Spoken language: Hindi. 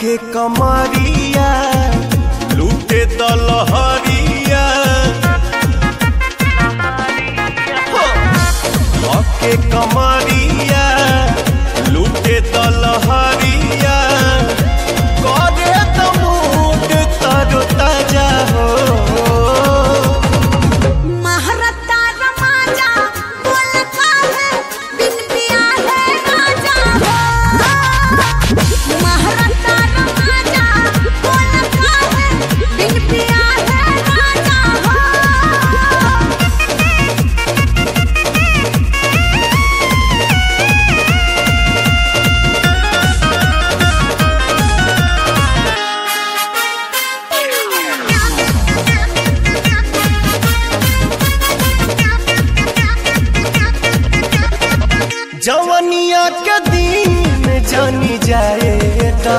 के कमरिया लूटे दलहरिया हो के कमरिया लूटे दलहरिया जवनिया के दिन जानी जाएगा